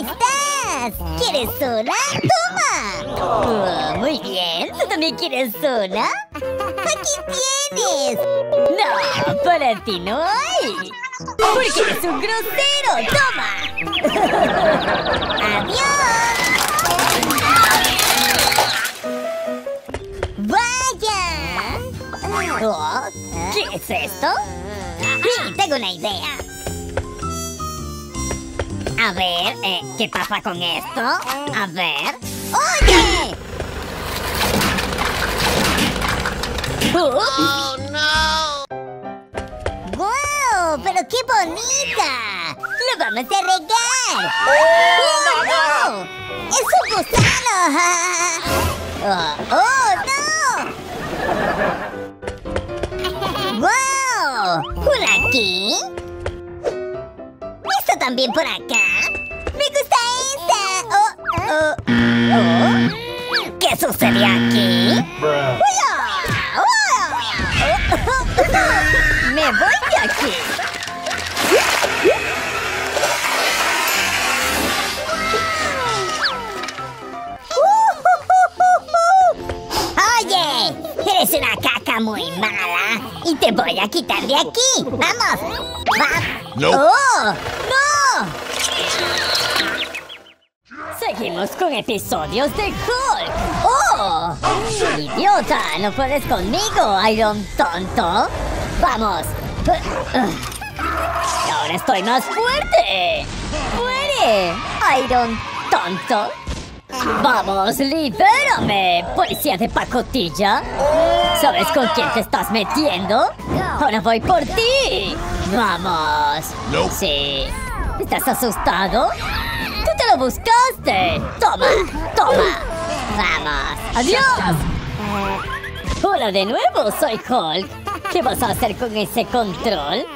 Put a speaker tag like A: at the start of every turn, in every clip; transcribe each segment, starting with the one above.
A: estás? ¿Quieres una? ¡Toma! Oh, muy bien. ¿Tú también quieres una? ¡Aquí tienes! No, para ti no hay. Porque eres un grosero. ¡Toma! ¡Adiós! ¡Vaya! Oh, ¿Qué es esto? Sí, tengo una idea. A ver, eh, ¿qué pasa con esto? A ver. ¡Oye! ¡Oh, no! ¡Wow! ¡Pero qué bonita! ¡Lo vamos a regar! ¡Oh, no! ¡Es un gusano! ¡Oh, oh no! ¡Wow! ¿Por aquí? ¿Esto también por acá? ¡Me gusta esta! ¡Oh! ¡Oh! oh. ¿Qué sucede aquí? ¡Me voy de aquí! ¡Oye! Eres una caca muy mala y te voy a quitar de aquí. ¡Vamos! ¡Va!
B: No.
A: ¡Oh! Seguimos con episodios de Hulk. ¡Oh! ¡Idiota! ¿No puedes conmigo, Iron Tonto? ¡Vamos! ¡Ahora estoy más fuerte! ¡Muere! ¡Iron Tonto! ¡Vamos, libérame! ¡Policía de pacotilla! ¿Sabes con quién te estás metiendo? ¡Ahora voy por ti! ¡Vamos!
B: No.
A: Sí. ¿Estás asustado? ¡Tú te lo buscaste! ¡Toma! ¡Toma! ¡Vamos! ¡Adiós! Hola de nuevo, soy Hulk. ¿Qué vas a hacer con ese control?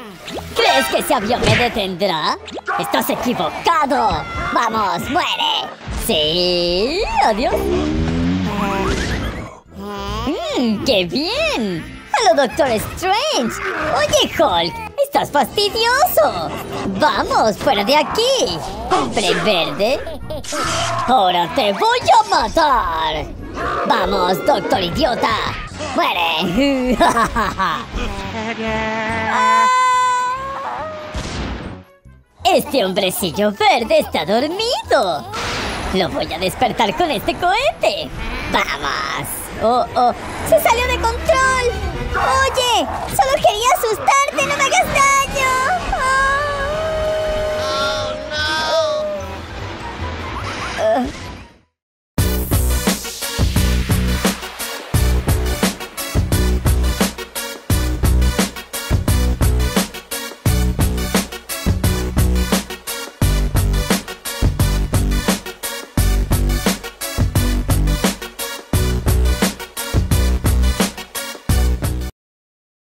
A: ¿Crees que ese avión me detendrá? ¡Estás equivocado! ¡Vamos, muere! ¡Sí! ¡Adiós! ¡Mmm! ¡Qué bien! ¡Hola, Doctor Strange! Oye, Hulk, estás fastidioso. ¡Vamos, fuera de aquí! ¡Hombre verde! ¡Ahora te voy a matar! ¡Vamos, Doctor Idiota! ¡Muere! Este hombrecillo verde está dormido. Lo voy a despertar con este cohete. ¡Vamos! ¡Oh, oh! ¡Se salió de control! ¡Oye! ¡Solo quería asustarte! ¡No me hagas nada!